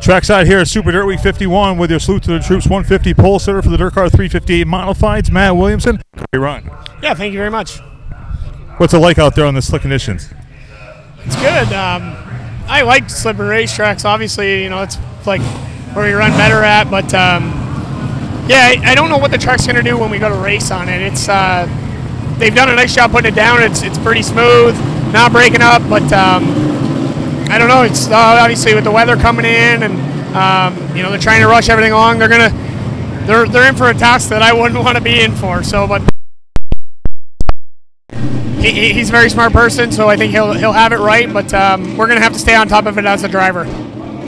Trackside here at Super Dirt Week 51 with your salute to the troops 150 pole sitter for the DIRTcar 358 Modifieds, Mat Williamson. Great run. Yeah, thank you very much. What's it like out there on the slick conditions? It's good. Um, I like slippery racetracks. Obviously, you know it's like where you run better at. But um, yeah, I, I, don't know what the track's gonna do when we go to race on it. It's uh, they've done a nice job putting it down. It's it's pretty smooth, not breaking up. But um, know. It's uh, obviously with the weather coming in, and um, you know they're trying to rush everything along. They're gonna they're they're in for a task that I wouldn't want to be in for. So, but he, he's a very smart person, so I think he'll he'll have it right. But um, we're gonna have to stay on top of it as a driver.